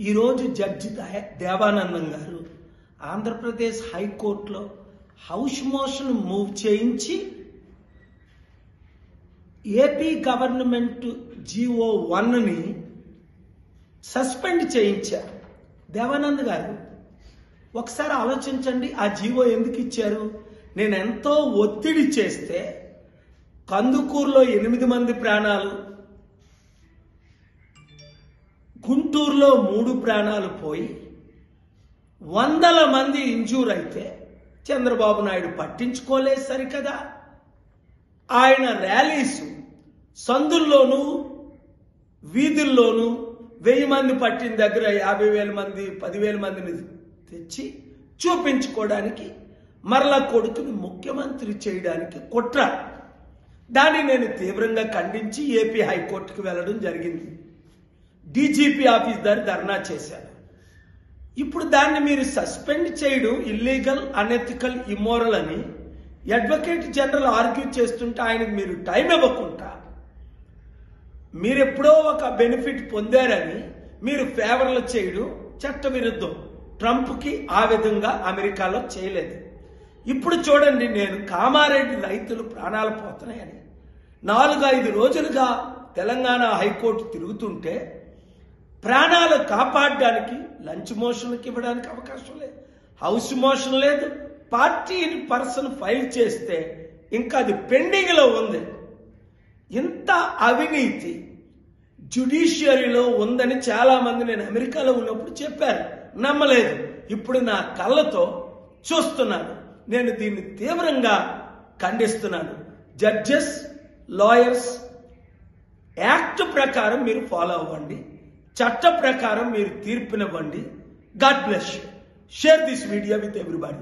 ఈరోజు జడ్జి దేవానందం గారు ఆంధ్రప్రదేశ్ హైకోర్టులో హౌస్ మోషన్ మూవ్ చేయించి ఏపీ గవర్నమెంట్ జీఓ వన్ని సస్పెండ్ చేయించారు. దేవానంద్ గారు ఒకసారి ఆలోచించండి ఆ జీవో ఎందుకు ఇచ్చారు? నేను ఎంతో ఒత్తిడి చేస్తే కందుకూరులో ఎనిమిది మంది ప్రాణాలు గుంటూరులో మూడు ప్రాణాలు పోయి వందల మంది ఇంజూర్ అయితే చంద్రబాబు నాయుడు పట్టించుకోలేదు సరికదా. ఆయన ర్యాలీస్ సందుల్లోనూ వీధుల్లోనూ వెయ్యి మంది పట్టిన దగ్గర యాభై వేల మంది పదివేల మందిని తెచ్చి చూపించుకోవడానికి మరల కొడుకుని ముఖ్యమంత్రి చేయడానికి కుట్ర. దాన్ని నేను తీవ్రంగా ఖండించి ఏపీ హైకోర్టుకు వెళ్ళడం జరిగింది. డీజీపీ ఆఫీస్ దారి ధర్నా చేశారు. ఇప్పుడు దాన్ని మీరు సస్పెండ్ చేయడం ఇల్లీగల్ అనెథికల్ ఇమ్మోరల్ అని అడ్వకేట్ జనరల్ ఆర్గ్యూ చేస్తుంటే ఆయనకు మీరు టైం ఇవ్వకుండా మీరు ఎప్పుడో ఒక బెనిఫిట్ పొందారని మీరు ఫేవర్లు చేయడం చట్ట విరుద్ధం ట్రంప్కి ఆ విధంగా అమెరికాలో చేయలేదు. ఇప్పుడు చూడండి నేను కామారెడ్డి రైతులు ప్రాణాలు పోతున్నాయని. నాలుగు ఐదు రోజులుగా తెలంగాణ హైకోర్టు తిరుగుతుంటే ప్రాణాలు కాపాడడానికి లంచ్ మోషన్కి ఇవ్వడానికి అవకాశం లేదు. హౌస్ మోషన్ లేదు. పార్టీ పర్సన్ ఫైల్ చేస్తే ఇంకా అది పెండింగ్లో ఉంది. ఇంత అవినీతి జ్యుడిషియరీలో ఉందని చాలామంది నేను అమెరికాలో ఉన్నప్పుడు చెప్పారు. నమ్మలేదు. ఇప్పుడు నా కళ్ళతో చూస్తున్నాను. నేను దీన్ని తీవ్రంగా ఖండిస్తున్నాను. జడ్జెస్ లాయర్స్ యాక్ట్ ప్రకారం మీరు ఫాలో అవ్వండి. చట్ట ప్రకారం మీరు తీర్పునివ్వండి god bless share this video with everybody